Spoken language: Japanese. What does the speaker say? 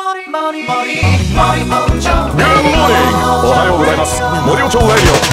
おはようございます。森尾町ライオ